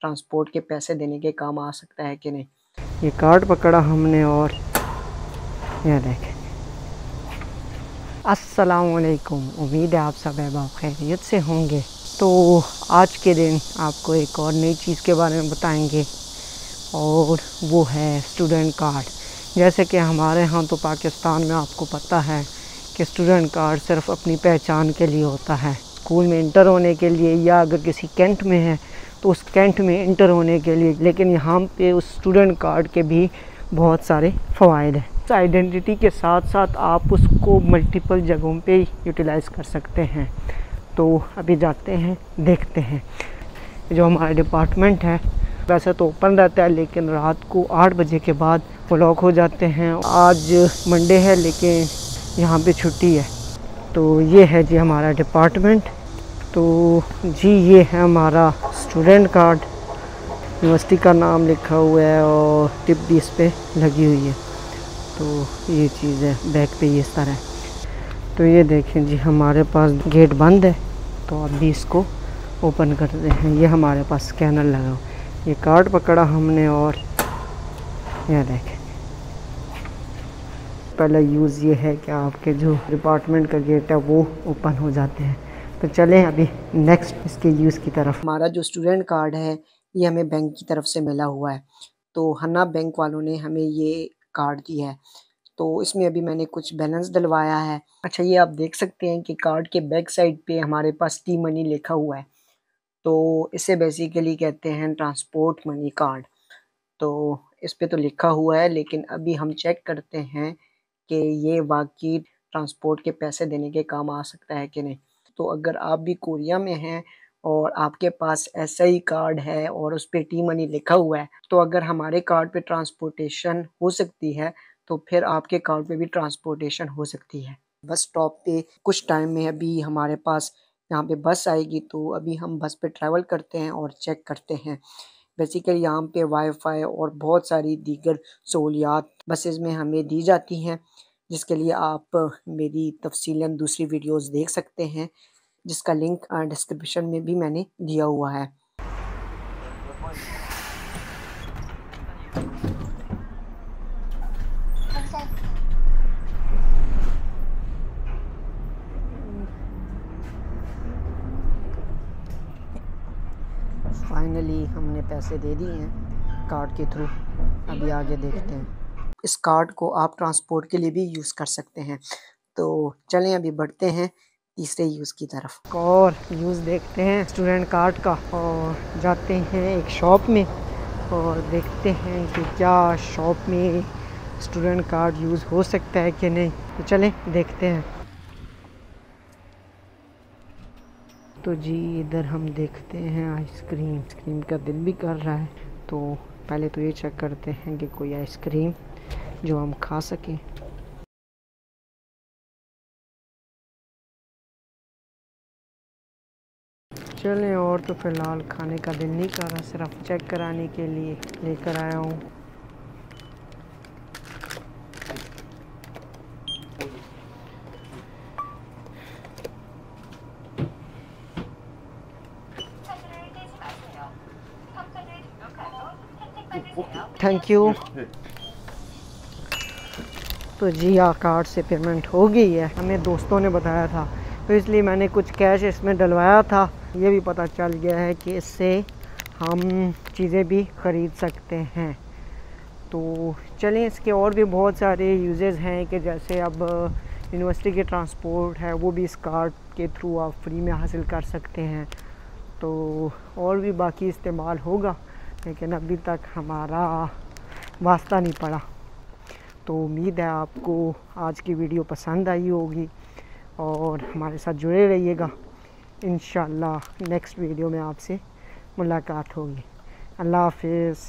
Transport के पैसे देने के काम आ सकता है कि नहीं? ये कार्ड पकड़ा हमने और ये देखें। असलकुम उम्मीद है आप सब अहबाब खैरियत से होंगे। तो आज के दिन आपको एक और नई चीज़ के बारे में बताएँगे और वो है स्टूडेंट कार्ड जैसे कि हमारे यहाँ तो पाकिस्तान में आपको पता है कि स्टूडेंट कार्ड सिर्फ़ अपनी पहचान के लिए होता है। स्कूल में इंटर होने के लिए या अगर किसी कैंट में है तो उस कैंट में इंटर होने के लिए, लेकिन यहाँ पे उस स्टूडेंट कार्ड के भी बहुत सारे फ़वाद हैं। तो आइडेंटिटी के साथ साथ आप उसको मल्टीपल जगहों पे यूटिलाइज़ कर सकते हैं। तो अभी जाते हैं, देखते हैं। जो हमारा डिपार्टमेंट है, वैसे तो ओपन रहता है, लेकिन रात को आठ बजे के बाद वो लॉक हो जाते हैं। आज मंडे है, लेकिन यहाँ पे छुट्टी है। तो ये है जी हमारा डिपार्टमेंट। तो जी, ये है हमारा स्टूडेंट कार्ड यूनिवर्सिटी का नाम लिखा हुआ है और टिप भी इस पर लगी हुई है। तो ये चीज़ है बैक पे ये इस तरह है। तो ये देखें जी, हमारे पास गेट बंद है तो अभी इसको ओपन करते हैं। ये हमारे पास स्कैनर लगा हुआ ये कार्ड पकड़ा हमने और यह देखें। पहला यूज़ ये है कि आपके जो डिपार्टमेंट का गेट है वो ओपन हो जाते हैं। तो चलें अभी नेक्स्ट इसके यूज़ की तरफ़। हमारा जो स्टूडेंट कार्ड है, ये हमें बैंक की तरफ़ से मिला हुआ है। तो हन्ना बैंक वालों ने हमें ये कार्ड दिया है। तो इसमें अभी मैंने कुछ बैलेंस डलवाया है। अच्छा ये आप देख सकते हैं कि कार्ड के बैक साइड पे हमारे पास टी मनी लिखा हुआ है। तो इसे बेसिकली कहते हैं ट्रांसपोर्ट मनी कार्ड तो इस पर तो लिखा हुआ है, लेकिन अभी हम चेक करते हैं कि ये वाकई ट्रांसपोर्ट के पैसे देने के काम आ सकता है कि नहीं। तो अगर आप भी कोरिया में हैं और आपके पास ऐसा ही कार्ड है और उस पर टी मनी लिखा हुआ है तो अगर हमारे कार्ड पे ट्रांसपोर्टेशन हो सकती है तो फिर आपके कार्ड पे भी ट्रांसपोर्टेशन हो सकती है। बस स्टॉप पे कुछ टाइम में अभी हमारे पास यहाँ पे बस आएगी तो अभी हम बस पे ट्रैवल करते हैं और चेक करते हैं। बेसिकली यहाँ पे वाईफाई और बहुत सारी दीगर सहूलियात बसेस में हमें दी जाती हैं, जिसके लिए आप मेरी तफसीला दूसरी वीडियोस देख सकते हैं। जिसका लिंक डिस्क्रिप्शन में भी मैंने दिया हुआ है। फाइनली हमने पैसे दे दिए हैं कार्ड के थ्रू। अभी आगे देखते हैं। इस कार्ड को आप ट्रांसपोर्ट के लिए भी यूज़ कर सकते हैं। तो चलें, अभी बढ़ते हैं। तीसरे यूज़ की तरफ़। और यूज़ देखते हैं स्टूडेंट कार्ड का और जाते हैं एक शॉप में और देखते हैं कि क्या शॉप में स्टूडेंट कार्ड यूज़ हो सकता है कि नहीं। तो चलें, देखते हैं। तो जी, इधर हम देखते हैं आइसक्रीम आइसक्रीम का दिल भी कर रहा है। तो पहले तो ये चेक करते हैं कि कोई आइसक्रीम जो हम खा सकें। चलें और तो फ़िलहाल खाने का दिल नहीं कर रहा, सिर्फ़ चेक कराने के लिए लेकर आया हूँ। थैंक यू तो जी हाँ कार्ड से पेमेंट हो गई है, हमें दोस्तों ने बताया था। तो इसलिए मैंने कुछ कैश इसमें डलवाया था। ये भी पता चल गया है कि इससे हम चीज़ें भी ख़रीद सकते हैं। तो चलें, इसके और भी बहुत सारे यूजेस हैं कि जैसे अब यूनिवर्सिटी के ट्रांसपोर्ट है, वो भी इस कार्ड के थ्रू आप फ्री में हासिल कर सकते हैं। तो और भी बाकी इस्तेमाल होगा, लेकिन अभी तक हमारा वास्ता नहीं पड़ा। तो उम्मीद है आपको आज की वीडियो पसंद आई होगी, और हमारे साथ जुड़े रहिएगा। इन नेक्स्ट वीडियो में आपसे मुलाकात होगी। अल्लाह हाफिज़।